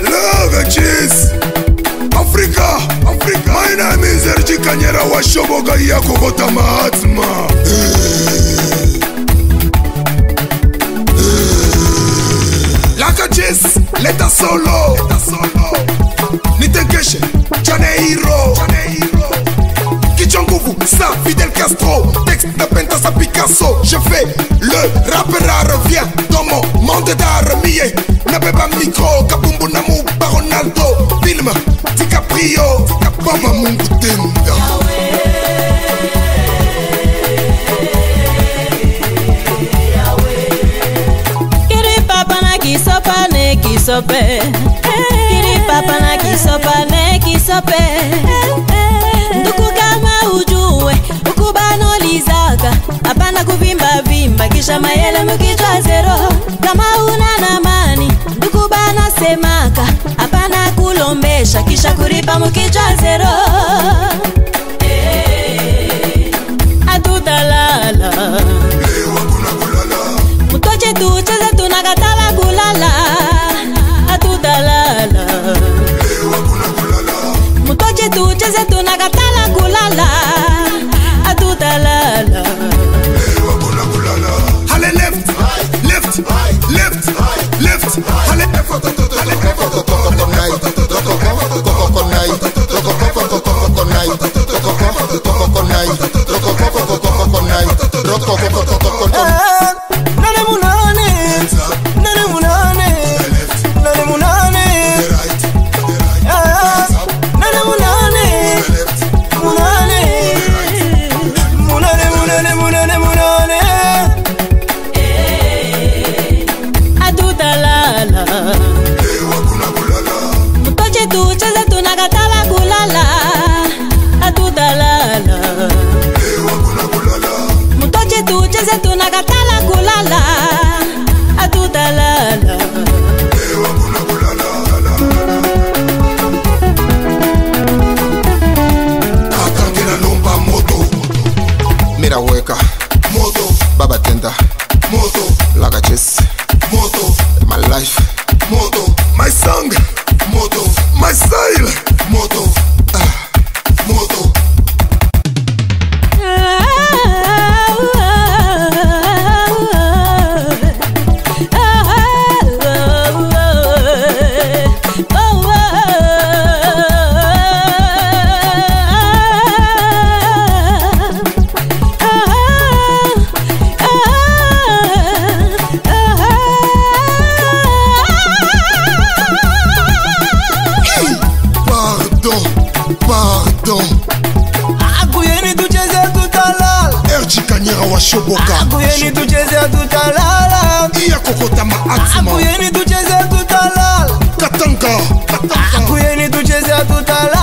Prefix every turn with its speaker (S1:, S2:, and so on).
S1: Lagachis Africa Africa. My name is Erji Kanyera wa ya Kokota Mahatma. Lagachis Leta solo Leta solo Nitenkeshe Janeiro Janeiro Kichwa nguvu Fidel Castro. Text de Je fais le rappeur revient dans mon monde d'art Mie nabeba micro kabumbu na muba Ronaldo Film DiCaprio Baba Mungu tenda
S2: Kiri papa na kisopa ne kisope. Kiri papa na kisopa ne kisope kisha mayele mkichwa zero. Kama una na mani nduku bana semaka. Hapana kulombesha kisha kuripa mkichwa zero
S1: Moto.
S3: Laga chess.
S1: Moto.
S3: My life.
S1: Moto. My song. Moto mado
S4: akuyeni tucheze tutalala.
S1: Erji kanyera wa shoboka.
S4: Akuyeni tucheze tutalala.
S1: Iya kokotama atma
S4: akuyeni tucheze tutalala.
S1: Katanga katanga. Akuyeni tucheze tutalala.